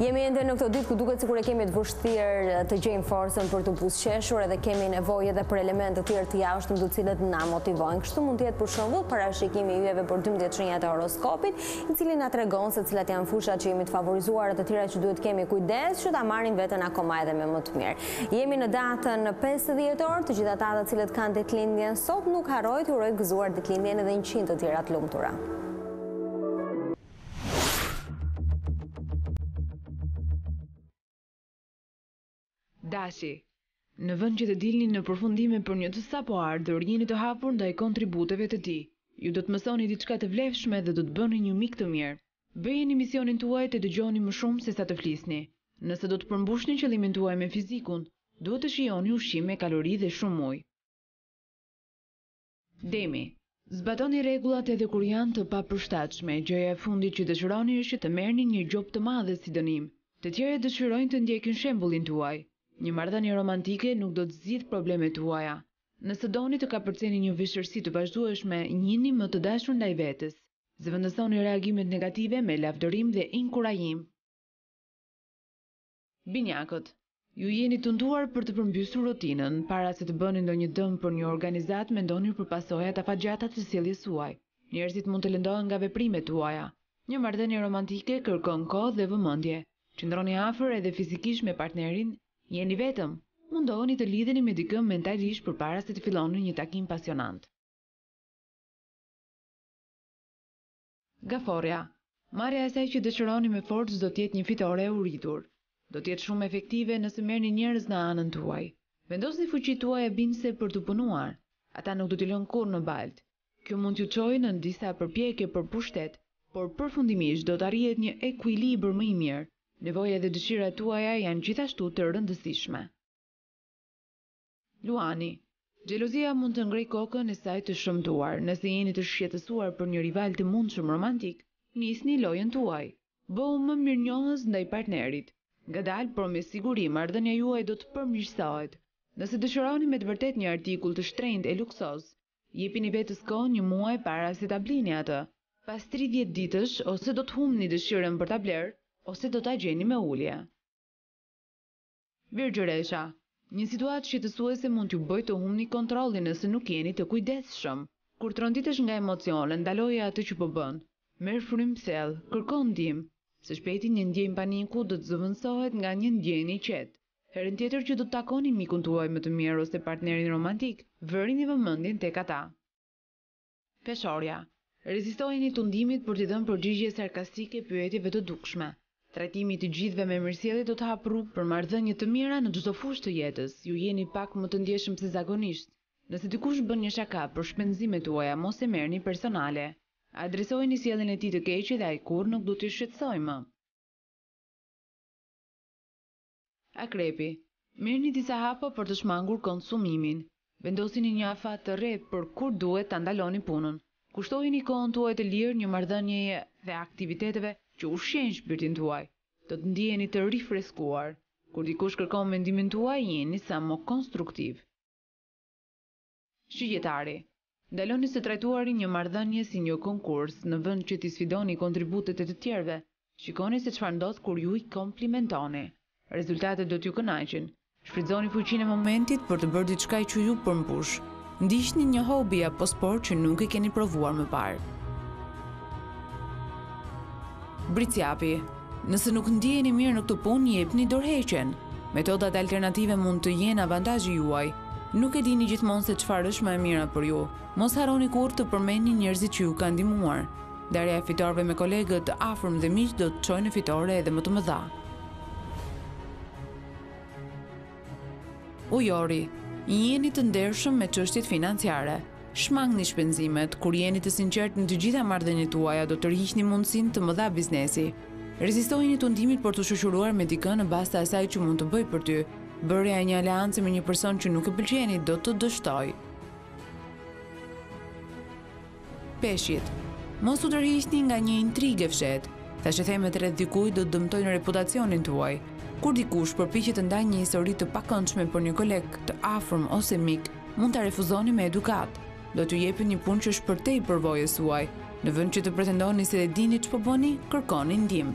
Jemi ende në këto ditë ku duket sikur e kemi të vështirë të gjejmë forcën për të buzëqeshur edhe kemi nevojë edhe për elementë të tjerë të jashtëm të cilët na motivojnë. Kështu mund të jetë për shembull parashikimi i yjeve për 12 shenjat e horoskopit, i cili na tregon se cilat janë fushat që jemi të favorizuar e të tjera që duhet të kemi kujdes që ta marrim veten akoma edhe me më të mirë. Jemi në datën pesë dhjetor, të gjithë ata të cilët kanë ditëlindjen sot nuk harroj t'u uroj gëzuar ditëlindjen edhe njëqind të tjera të lumtura. Dashi, Në vend që të dilni në përfundime për një të sapo ardhur, jeni të hapur ndaj kontributeve të tij. Ju do të mësoni diçka të vlefshme dhe do të bëni një mik të mirë. Bëjeni misionin tuaj të dëgjoni më shumë se sa të flisni. Nëse do të përmbushni qëllimin tuaj me fizikun, duhet të shijoni ushqim me kalori dhe shumë ujë. Demi. Zbatoni rregullat edhe kur janë të papërshtatshme, gjëja e fundit që dëshironi është që të merrni një gjobë të madhe si dënim. Të tjerët dëshirojnë të ndjekin shembullin tuaj. Një marrëdhënie romantike nuk do të zgjidhë problemet tuaja. Nëse doni të kapërceni një vështirësi të vazhdueshme, jini më të dashur ndaj vetes. Zëvendësoni reagimet negative me lavdërim dhe inkurajim. Binjakët, Ju jeni të tunduar për të përmbysur rutinën. Para se të bëni ndonjë dëm për një organizatë, mendoni për pasojat afatgjata të sjelljes suaj. Njerëzit mund të lëndohen nga veprimet tuaja. Një marrëdhënie romantike kërkon kohë dhe vëmendje. Qëndroni afër edhe fizikisht me partnerin, jeni vetëm, mundohuni të lidheni me dikë mentalisht përpara se të filloni një takim pasionant. Gaforrja, Marrja e asaj që dëshironi me forcë do të jetë një fitore e uritur. Do të jetë shumë efektive nëse merrni njerëz në anën tuaj. Vendosni fuqitë tuaja bindëse për të punuar. Ata nuk do t'ju lënë kurrë në baltë. Kjo mund t'ju çojë në disa përpjekje për pushtet, por përfundimisht do të arrihet një ekuilibër më i mirë. Nevojat dhe dëshirat tuaja janë gjithashtu të rëndësishme. Luani, Xhelozia mund të ngrejë kokën e saj të shëmtuar. Nëse jeni të shqetësuar për një rival të mundshëm romantik, nisni lojën tuaj. Bëhu më mirënjohës ndaj partnerit. Ngadalë, por me siguri, marrëdhënia juaj do të përmirësohet. Nëse dëshironi me të vërtetë një artikull të shtrenjtë e luksoz, jepini vetes kohë një muaj para se ta blini atë. Pas tridhjetë ditësh, ose do të humbni dëshirën për ta blerë, ose do ta gjeni me ulje. Virgjëresha, Një situatë shqetësuese mund t'ju bëjë të humbni kontrollin nëse nuk jeni të kujdesshëm. Kur tronditesh nga emocionet, ndaloje atë që po bën. Merr frymë thellë, kërko ndihmë. Se shpejti një ndjenjë paniku do të zëvendësohet nga një ndjenjë i qetë. Herën tjetër që do të takoni mikun tuaj më të mirë ose partnerin romantik, vërini vëmendjen tek ata. Peshorja, Rezistojini tundimit për t'i dhënë përgjigje sarkastike pyetjeve të dukshme. Trajtimi i të gjithëve me mirësjellje do të hapë rrugë për marrëdhënie të mira në çdo fushë të jetës. Ju jeni pak më të ndjeshëm se zakonisht. Nëse dikush bën një shaka për shpenzimet tuaja mos e merrni personale. Adresojini sjelljen e tij të keqe dhe ai kurrë nuk do t'ju shqetësojë më. Akrepi, Merrni disa hapa për të shmangur konsumimin. Vendosini një afat të rreptë për kur duhet ta ndaloni punën. Kushtojini kohën tuaj të lirë një marrëdhënieje dhe aktiviteteve që ushqejnë shpirtin tuaj. Do të ndiheni të rifreskuar. Kur dikush kërkon mendimin tuaj, jeni sa më konstruktiv. Shigjetari, Ndaloni së trajtuari një marrëdhënie si një konkurs, në vend që t'i sfidoni kontributet e të tjerëve, shikoni se çfarë ndodh kur ju i komplimentoni. Rezultatet do t'ju kënaqin. Shfrytëzoni fuqinë e momentit për të bërë diçka që ju përmbush. Ndiqni një hobi apo sport që nuk e keni provuar më parë. Bricjapi, Nëse nuk ndiheni mirë në këtë punë, jepni dorëheqjen. Metodat alternative mund të jenë avantazhi juaj. Nuk e dini gjithmonë se çfarë është më e mira për ju. Mos harroni kurrë të përmendni njerëzit që ju kanë ndihmuar. Ndarja e fitorëve me kolegët, të afërm dhe miq do të çojë në fitore edhe më të mëdha. Ujori, jeni të ndershëm me çështjet financiare. Shmangni shpenzimet, kur jeni të sinqertë në të gjitha marrëdhëniet tuaja do të tërhiqni mundësi të mëdha biznesi. Rezistojini tundimit për t'u shoqëruar me dikë në bazë të asaj që mund të bëjë për ty. Bërja e një aleance me një person që nuk e pëlqeni do të dështojë. Peshqit, Mos u tërhiqni nga një intrigë e fshehtë. Thashethemet rreth dikujt do të dëmtojnë reputacionin tuaj. Kur dikush përpiqet të ndajë një histori të pakëndshme për një koleg të afërm ose mik, mund ta refuzoni me edukatë. Do t'ju jepet një punë që është përtej përvojës suaj. Në vend që të pretendoni se e dini ç'po bëni, kërkoni ndihmë.